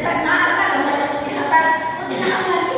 Desagradable la verdad,